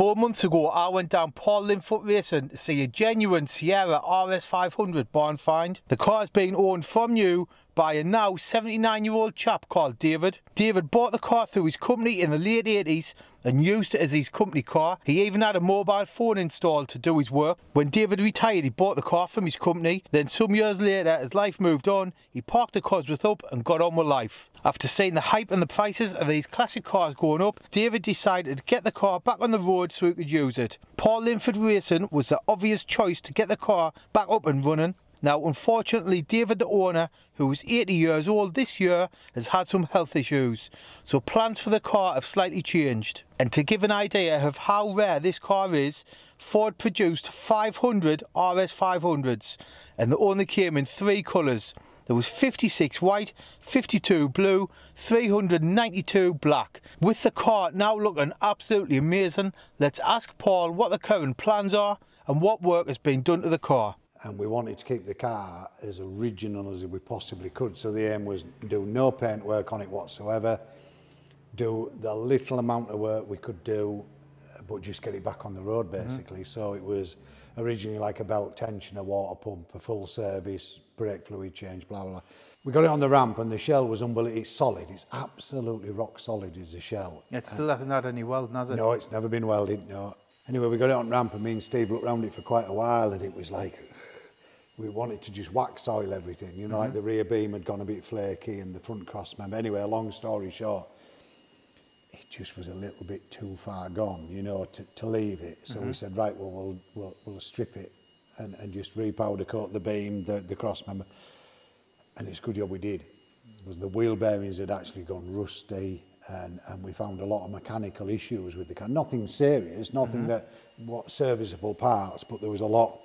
Four months ago, I went down Paul Linfoot Racing to see a genuine Sierra RS500 barn find. The car is being owned from you by a now 79 year old chap called David. David bought the car through his company in the late 80s and used it as his company car. He even had a mobile phone installed to do his work. When David retired, he bought the car from his company. Then some years later, as life moved on, he parked the Cosworth up and got on with life. After seeing the hype and the prices of these classic cars going up, David decided to get the car back on the road so he could use it. Paul Linfoot Racing was the obvious choice to get the car back up and running. Now, unfortunately, David, the owner, who is 80 years old this year, has had some health issues, so plans for the car have slightly changed. And to give an idea of how rare this car is, Ford produced 500 RS500s, and they only came in three colours. There was 56 white, 52 blue, 392 black. With the car now looking absolutely amazing, let's ask Paul what the current plans are and what work has been done to the car. and we wanted to keep the car as original as we possibly could. So the aim was do no paint work on it whatsoever, do the little amount of work we could do, but just get it back on the road mm-hmm. basically. Mm -hmm. So it was originally like a belt tension, a water pump, a full service, brake fluid change, blah, blah, blah. We got it on the ramp and the shell was unbelievable. It's solid. It's absolutely rock solid is the shell. It still uh, hasn't had any welding, has it? No, it's never been welded, no. Anyway, we got it on ramp and me and Steve looked around it for quite a while and it was like, we wanted to just wax oil everything. You know, mm -hmm. like mm-hmm. the rear beam had gone a bit flaky and the front cross member. Anyway, long story short, it just was a little bit too far gone, you know, to, to leave it. So mm -hmm. we mm-hmm. said, right, well, we'll, we'll, we'll strip it and, and just repowder coat the beam, the, the cross member. And it's good job we did. Was the wheel bearings had actually gone rusty. And, and we found a lot of mechanical issues with the car. Nothing serious, nothing mm-hmm. that what serviceable parts, but there was a lot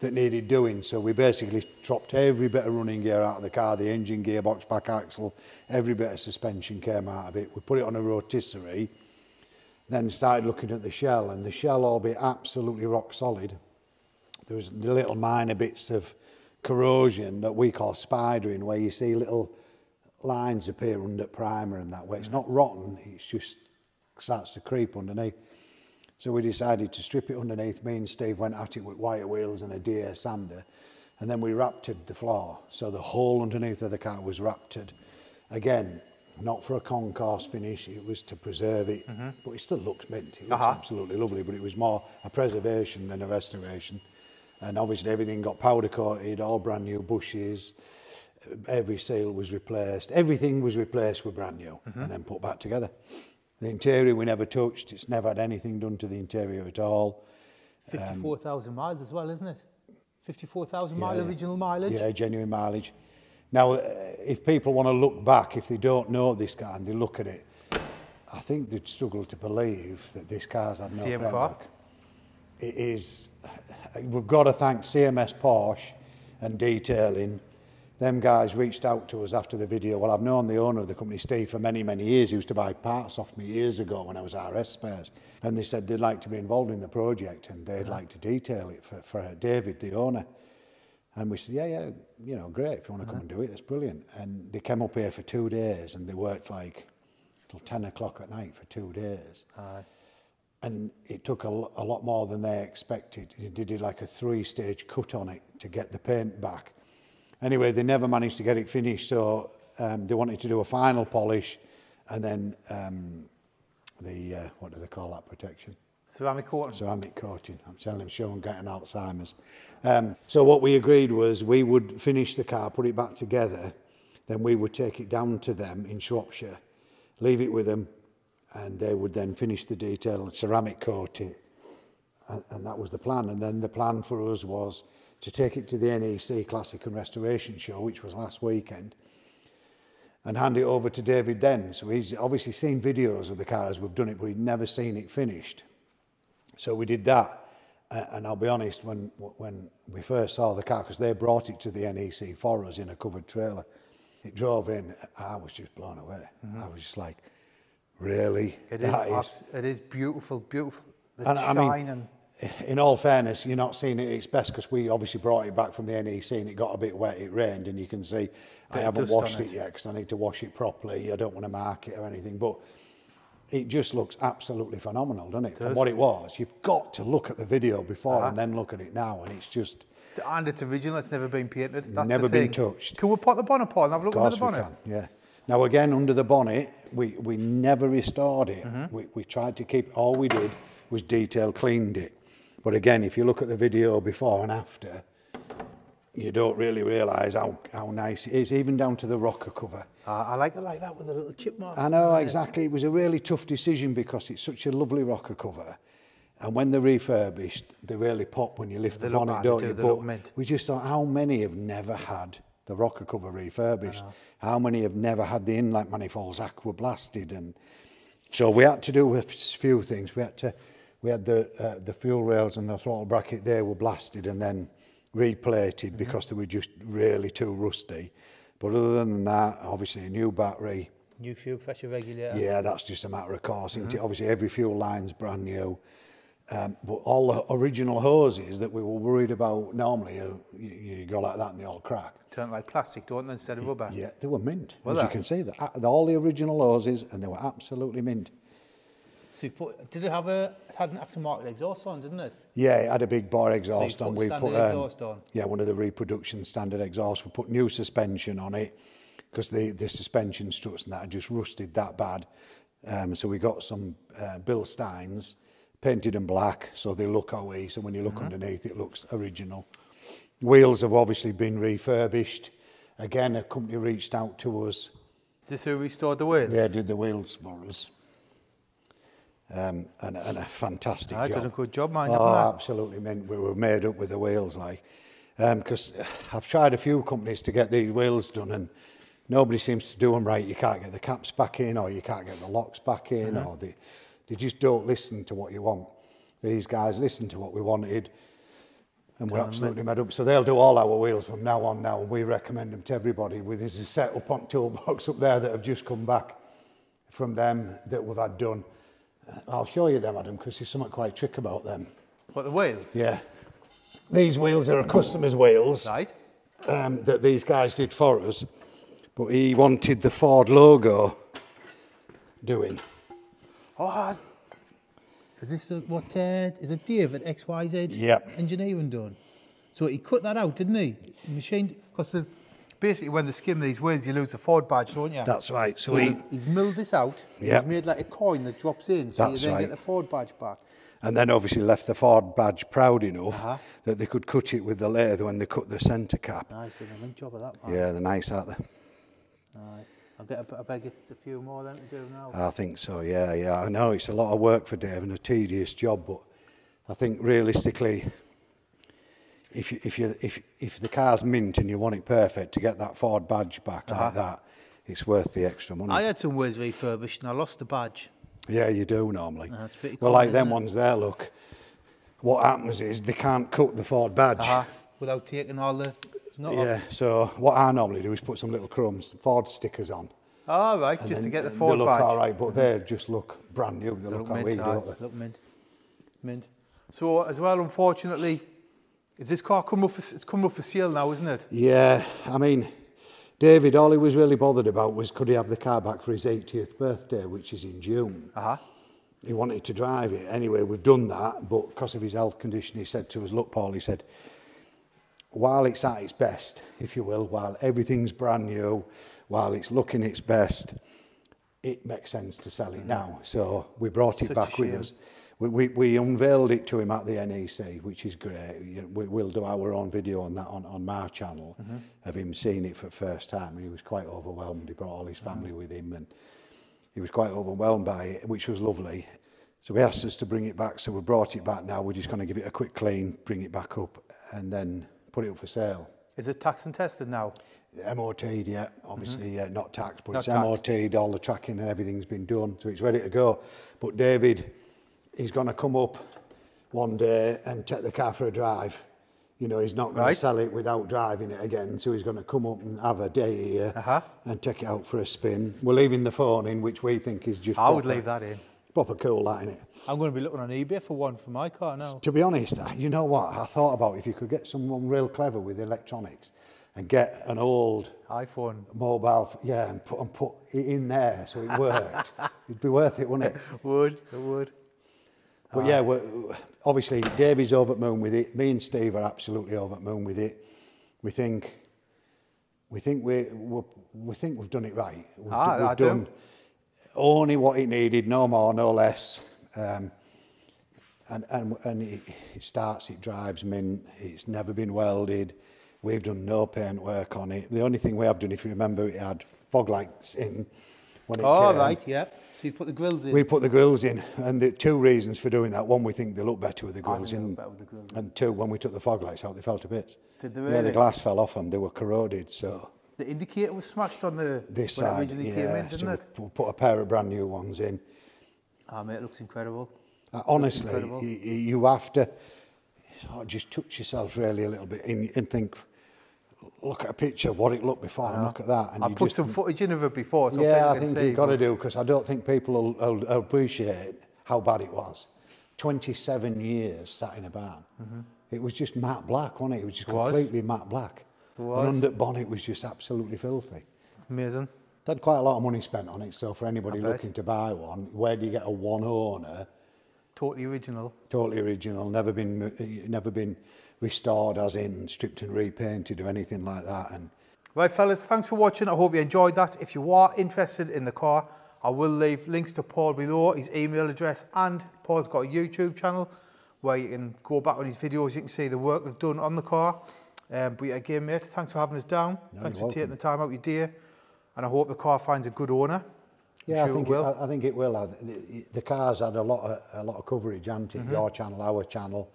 that needed doing. So we basically dropped every bit of running gear out of the car, the engine, gearbox, back axle, every bit of suspension came out of it. We put it on a rotisserie, then started looking at the shell, and the shell, all albeit absolutely rock solid, there was the little minor bits of corrosion that we call spidering, where you see little lines appear under primer and that way. It's not rotten, it just starts to creep underneath. So we decided to strip it underneath. Me and Steve went at it with wire wheels and a deer sander. And then we raptured the floor. So the whole underneath of the car was raptured. Again, not for a concourse finish, it was to preserve it. Mm -hmm. But it still looks mint. It looks uh -huh. absolutely lovely, but it was more a preservation than a restoration. And obviously everything got powder coated, all brand new bushes. Every seal was replaced. Everything was replaced with brand new mm-hmm. and then put back together. The interior we never touched. It's never had anything done to the interior at all. Um, 54,000 miles as well, isn't it? 54,000 mile Yeah. original mileage. Yeah, genuine mileage. Now, uh, if people want to look back, if they don't know this car and they look at it, I think they'd struggle to believe that this car's had no Same paintwork. car? It is. Uh, we've got to thank CMS Porsche and detailing. them guys reached out to us after the video. Well, I've known the owner of the company, Steve, for many, many years. He used to buy parts off me years ago when I was RS spares. And they said they'd like to be involved in the project and they'd yeah. like to detail it for, for David, the owner. And we said, yeah, yeah, you know, great. If you want to yeah. come and do it, that's brilliant. And they came up here for two days and they worked like till 10 o'clock at night for two days. Aye. And it took a, a lot more than they expected. They did like a three-stage cut on it to get the paint back Anyway, they never managed to get it finished, so um, they wanted to do a final polish and then um, the, uh, what do they call that protection? Ceramic coating. Ceramic coating. I'm telling him, Sean, getting Alzheimer's. Um, so what we agreed was we would finish the car, put it back together, then we would take it down to them in Shropshire, leave it with them, and they would then finish the detail and ceramic coating. And, and that was the plan. And then the plan for us was to take it to the NEC Classic and Restoration Show, which was last weekend, and hand it over to David then. So he's obviously seen videos of the car as we've done it, but he'd never seen it finished. So we did that. Uh, and I'll be honest, when when we first saw the car, because they brought it to the NEC for us in a covered trailer, it drove in, I was just blown away. I was just like, really? It is, abs- it is beautiful, beautiful. The And I mean, and in all fairness, you're not seeing it its best because we obviously brought it back from the NEC and it got a bit wet, it rained, and you can see I haven't washed it, it. yet because I need to wash it properly. I don't want to mark it or anything, but it just looks absolutely phenomenal, doesn't it? From what it was, you've got to look at the video before Uh-huh. and then look at it now, and it's just And it's original, it's never been painted. That's Never been touched. Can we put the bonnet, on and have a look under the course we bonnet? can, yeah. Now again, under the bonnet, we, we never restored it. Mm-hmm. We, we tried to keep, all we did was detail cleaned it. But again, if you look at the video before and after, you don't really realise how, how nice it is, even down to the rocker cover. Uh, I like it like that with the little chip marks. I know exactly. It was a really tough decision because it's such a lovely rocker cover. And when they're refurbished, they really pop when you lift They the bonnet, like don't do, you? But we just thought, how many have never had the rocker cover refurbished? How many have never had the inlet manifolds aqua blasted? And so we had to do a few things. We had to, we had the, uh, the fuel rails and the throttle bracket there were blasted and then replated mm -hmm. because they were just really too rusty. But other than that, obviously a new battery. New fuel pressure regulator. Yeah, that's just a matter of course. Mm -hmm. Obviously every fuel line's brand new. Um, but all the original hoses that we were worried about normally, uh, you, you go like that and they all crack. Turn like plastic, don't they, instead of rubber? Yeah, they were mint. Were as they? you can see, that all the original hoses and they were absolutely mint. So you put, did it have a, it had an aftermarket exhaust on, didn't it? Yeah, it had a big bar exhaust so on. We put, um, on. Yeah, one of the reproduction standard exhausts. We put new suspension on it because the, the suspension struts and that had just rusted that bad. Um, so we got some uh, Bill Steins painted in black so they look OE. So when you look mm -hmm. underneath, it looks original. Wheels have obviously been refurbished. Again, a company reached out to us. Is this who restored the wheels? They did the wheels for us um, and, and a fantastic ah, I job. did a good job, mind. Oh, absolutely, meant we were made up with the wheels, like. Because um, I've tried a few companies to get these wheels done, and nobody seems to do them right. You can't get the caps back in, or you can't get the locks back in, mm -hmm. or they, they just don't listen to what you want. These guys listen to what we wanted, and we're absolutely made up. So they'll do all our wheels from now on now, and we recommend them to everybody. With this set up on toolbox up there that have just come back from them that we've had done. I'll show you them, Adam, because there's something quite trick about them. What, the wheels? Yeah. These wheels are a customer's wheels Right. um, that these guys did for us, but he wanted the Ford logo doing. Oh, is this the- what, uh, is it Dave at XYZ Yep. Engineering done? So he cut that out, didn't he? Machined, because basically when they skim these wheels, you lose the Ford badge, don't you? That's right. So So he, he, he's milled this out. Yep. He's made like a coin that drops in, so That's you then right. get the Ford badge back. and then obviously left the Ford badge proud enough Uh-huh. that they could cut it with the lathe when they cut the centre cap. Nice, did a good job of that, man. Yeah, they're nice, aren't they? Aye. I'll get a, I bet it's a few more than to do now. I think so, yeah, yeah. I know it's a lot of work for Dave and a tedious job, but I think realistically, if you, if you if if the car's mint and you want it perfect to get that Ford badge back like uh-huh. that, it's worth the extra money. I had some wheels refurbished and I lost the badge. yeah, you do normally. Uh-huh, That's pretty well, like them it? ones there, look. What happens is they can't cut the Ford badge. Uh-huh. Without taking all the not Yeah, off. so what I normally do is put some little crumbs, Ford stickers on. All right, and just to get the they Ford look badge. all right, but mm-hmm. they just look brand new. They They look, look how mint, we don't they? look mint. Mint. So as well, unfortunately, Is this car come up for, it's come up for sale now, isn't it? Yeah, I mean, David, all he was really bothered about was could he have the car back for his 80th birthday, which is in June. Uh -huh. He wanted to drive it. Anyway, we've done that, but because of his health condition, he said to us, look, Paul, he said, while it's at its best, if you will, while everything's brand new, while it's looking its best, it makes sense to sell it mm. now. So we brought it Such back with us we, we, we unveiled it to him at the NEC, which is great. We, we'll do our own video on that on, on my channel mm -hmm. of him seeing it for the first time. And he was quite overwhelmed. He brought all his mm-hmm. family mm -hmm. with him and he was quite overwhelmed by it, which was lovely. So he asked us to bring it back. So we brought it back now. We're just going to give it a quick clean, bring it back up and then put it up for sale. Is it tax and tested now? MOT'd, yeah, mm-hmm. obviously mm -hmm. uh, not taxed, but not it's taxed. MOT'd, all the tracking and everything's been done, so it's ready to go. But David, he's going to come up one day and take the car for a drive. You know, he's not going Right. to sell it without driving it again, so he's going to come up and have a day here Uh-huh. and take it out for a spin. We're leaving the phone in, which we think is just I would leave that in. proper cool, that, innit? I'm going to be looking on eBay for one for my car now. To be honest, you know what? I thought about if you could get someone real clever with electronics and get an old iPhone. mobile, yeah, and put, and put it in there so it worked, it'd be worth it, wouldn't it? Would, it would. But yeah, we're, obviously Davey's over at moon with it. Me and Steve are absolutely over at moon with it. We think we think we we, we think we've done it right. We've, ah, we've I done do. only what it needed, no more, no less. Um, and and and it, it starts, it drives mint. It's never been welded. We've done no paint work on it. The only thing we have done, if you remember, it had fog lights in when it oh, came. Oh, right, yeah. So you've put the grills in? We put the grills in. And the two reasons for doing that. One, we think they look better with the oh, grills in. With the grills. And two, when we took the fog lights out, they fell to bits. Did they really? Yeah, the glass fell off them. They were corroded, so... The indicator was smashed on the... This side, yeah. Came in, didn't so it? we put a pair of brand new ones in. Ah, oh, mate, it looks incredible. Uh, honestly, looks incredible. You, you have to sort of just touch yourself really a little bit and, and think, look at a picture of what it looked before, and look at that, and I put just some footage in of it before, so yeah, I think see, you've got to do because I don't think people will, will, will appreciate how bad it was. 27 years sat in a barn. It was just matte black, wasn't it? It was just Mm-hmm. Was. completely matte black. It was. And under bonnet was just absolutely filthy. Amazing. They had quite a lot of money spent on it, so for anybody looking to buy one, where do you get a one owner, Totally original. totally original, never been never been restored as in stripped and repainted or anything like that? And Right, fellas, thanks for watching. I hope you enjoyed that. If you are interested in the car, I will leave links to Paul below, his email address, and Paul's got a YouTube channel where you can go back on his videos. You can see the work they've done on the car. Um, but again, mate, thanks for having us down. No, thanks for you're taking the time out your day. And I hope the car finds a good owner. Yeah, sure I think it will. I, I think it will. The, the cars had a lot of a lot of coverage, hadn't Mm-hmm. Your channel, our channel.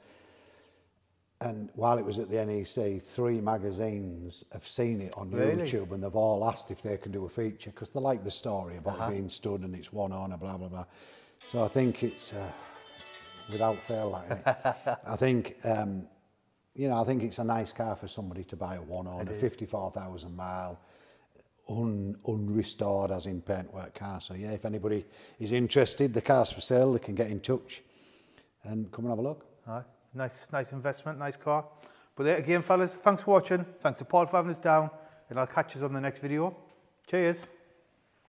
And while it was at the NEC, three magazines have seen it on Really? YouTube, and they've all asked if they can do a feature because they like the story about Uh-huh. it being stood and it's one on owner, blah blah blah. So I think it's uh, without fail, like it. I think um, you know, I think it's a nice car for somebody to buy a one owner, is. fifty-four thousand mile un, unrestored as in paintwork car. So yeah, if anybody is interested, the car's for sale, they can get in touch and come and have a look. Aye, nice, nice investment, nice car. But yeah, again, fellas, thanks for watching. Thanks to Paul for having us down. And I'll catch you on the next video. Cheers.